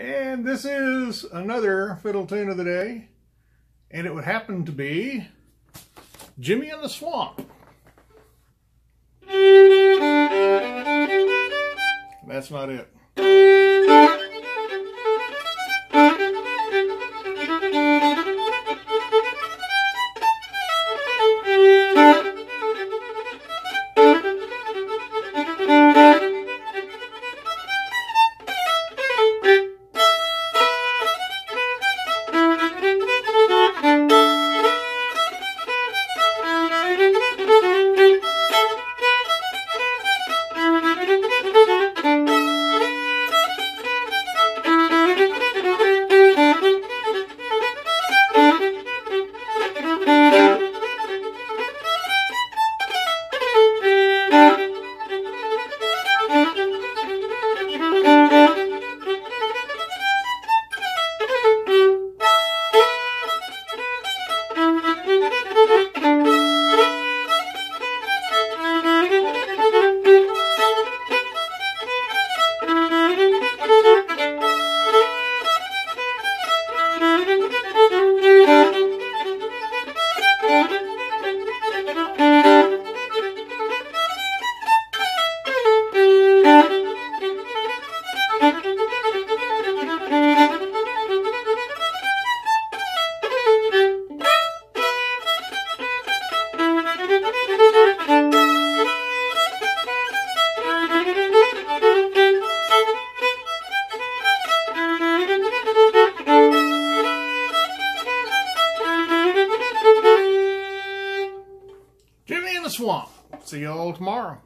And this is another fiddle tune of the day. And it would happen to be Jimmy in the Swamp. That's not it. The Swamp. See you all tomorrow.